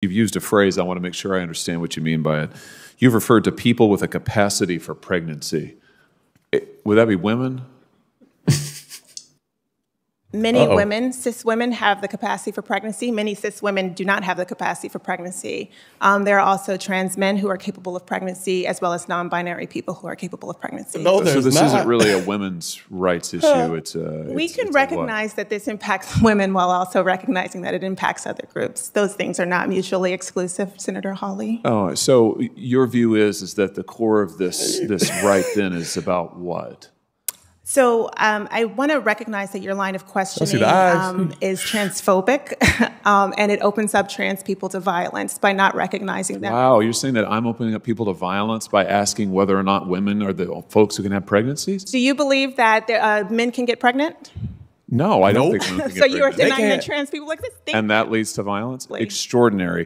You've used a phrase, I want to make sure I understand what you mean by it. You've referred to people with a capacity for pregnancy. It- Would that be women? Many women, cis women, have the capacity for pregnancy. Many cis women do not have the capacity for pregnancy. Um, there are also trans men who are capable of pregnancy, as well as non-binary people who are capable of pregnancy. No, So this not. isn't really a women's rights issue, it's a. we it's- can it's recognize that this impacts women while also recognizing that it impacts other groups. Those things are not mutually exclusive, Senator Hawley. Oh, so your view is, is that the core of this, this right then is about what? So um, I want to recognize that your line of questioning um, is transphobic, um, and it opens up trans people to violence by not recognizing that. Wow, you're saying that I'm opening up people to violence by asking whether or not women are the folks who can have pregnancies? Do you believe that there, uh, men can get pregnant? No, I don't Nope. think women can So get you are denying that trans people like this? Think And that leads to violence? Please. Extraordinary.